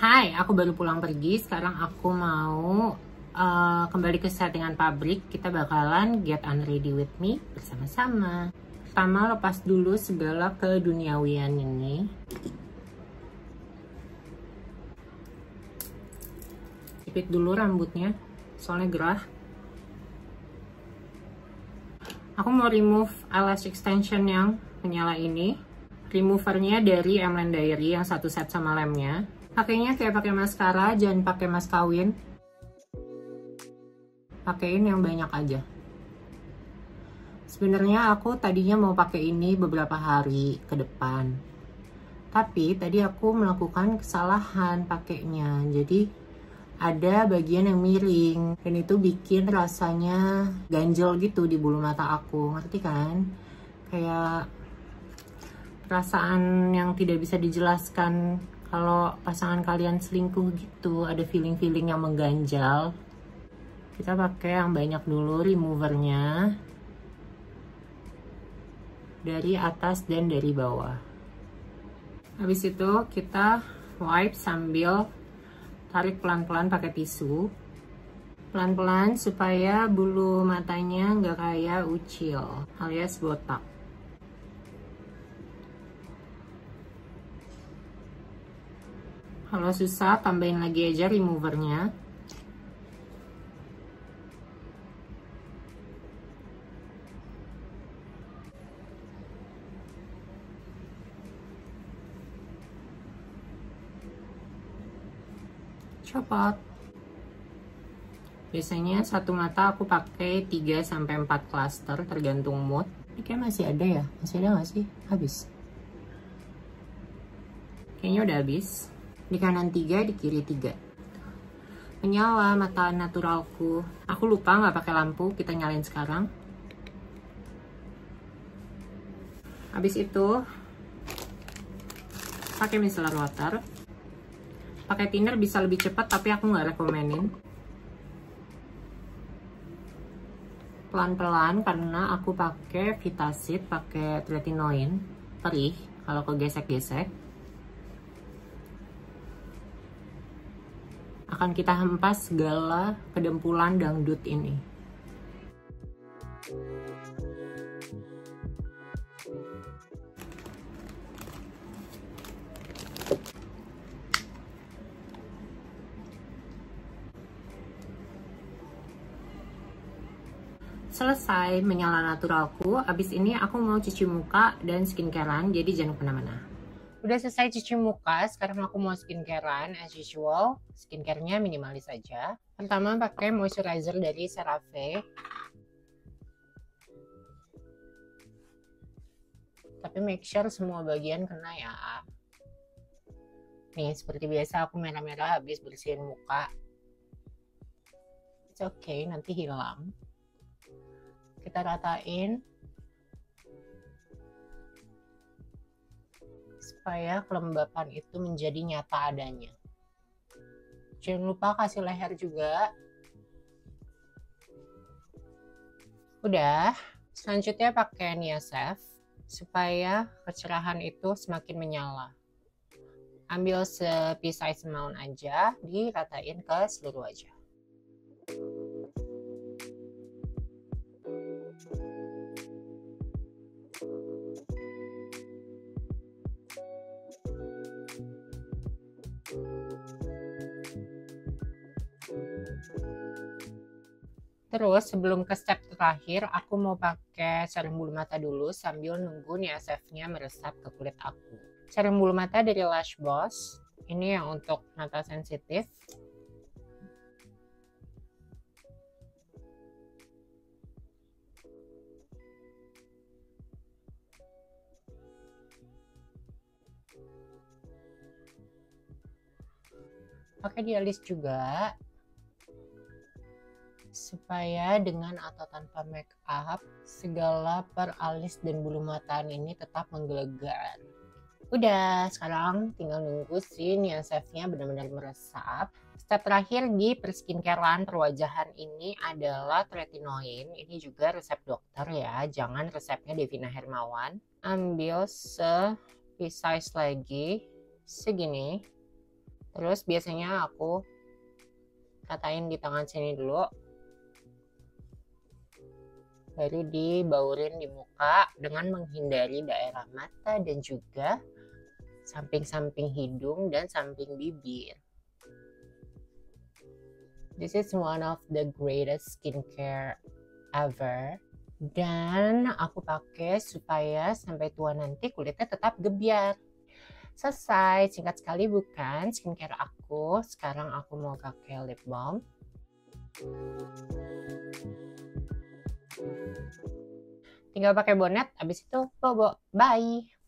Hai, aku baru pulang pergi. Sekarang aku mau uh, kembali ke settingan pabrik. Kita bakalan get unready with me bersama-sama. Pertama, lepas dulu segala keduniawian ini. Jepit dulu rambutnya, soalnya gerah. Aku mau remove eyelash extension yang menyala ini. Removernya dari Emland Diary yang satu set sama lemnya. Pakainya kayak pakai maskara, jangan pakai mas kawin. Pakein yang banyak aja. Sebenarnya aku tadinya mau pakai ini beberapa hari ke depan. Tapi tadi aku melakukan kesalahan pakainya. Jadi ada bagian yang miring dan itu bikin rasanya ganjel gitu di bulu mata aku ngerti kan kayak perasaan yang tidak bisa dijelaskan kalau pasangan kalian selingkuh gitu ada feeling-feeling yang mengganjal kita pakai yang banyak dulu removernya. Dari atas dan dari bawah. Habis itu kita wipe sambil tarik pelan-pelan pakai tisu. Pelan-pelan supaya bulu matanya nggak kayak ucil alias botak kalau susah tambahin lagi aja removernya. Copot. Biasanya satu mata aku pakai 3 sampai 4 cluster tergantung mood. Ini kayak masih ada ya? Masih ada gak sih? Habis. Kayaknya udah habis di kanan 3 di kiri 3 menyala mata naturalku. Aku lupa nggak pakai lampu kita nyalain sekarang. Habis itu pakai micellar water. Pakai thinner bisa lebih cepat tapi aku nggak rekomenin. Pelan-pelan karena aku pakai Vitasit pakai tretinoin perih kalau kegesek-gesek akan kita hempas segala kedempulan dangdut ini. Selesai menyala naturalku abis ini aku mau cuci muka dan skincarean jadi jangan ke mana-mana udah selesai cuci muka sekarang aku mau skincarean as usual. Skincarenya minimalis saja pertama pakai moisturizer dari CeraVe. Tapi make sure semua bagian kena ya nih seperti biasa aku merah-merah habis bersihin muka. It's okay nanti hilang. Kita ratain supaya kelembapan itu menjadi nyata adanya. Jangan lupa kasih leher juga. Udah selanjutnya pakai Niasef supaya kecerahan itu semakin menyala. Ambil sepisai semaun aja diratain ke seluruh wajah Terus sebelum ke step terakhir, aku mau pakai serum bulu mata dulu sambil nunggu NIASF-nya meresap ke kulit aku. Serum bulu mata dari Lash Boss. Ini yang untuk mata sensitif. Pakai di alis juga supaya dengan atau tanpa make up segala peralis dan bulu mata ini tetap menggelegar. Udah sekarang tinggal nunggu si niasefnya benar-benar meresap. Step terakhir di perskincarean perwajahan ini adalah tretinoin. Ini juga resep dokter ya jangan resepnya Devina Hermawan. Ambil sepisai lagi segini. Terus biasanya aku katain di tangan sini dulu baru dibaurin di muka dengan menghindari daerah mata dan juga samping-samping hidung dan samping bibir. This is one of the greatest skincare ever. Dan aku pakai supaya sampai tua nanti kulitnya tetap gebiar. Selesai, singkat sekali bukan skincare aku. Sekarang aku mau pakai lip balm. Tinggal pakai bonet, abis itu bobo. Bye!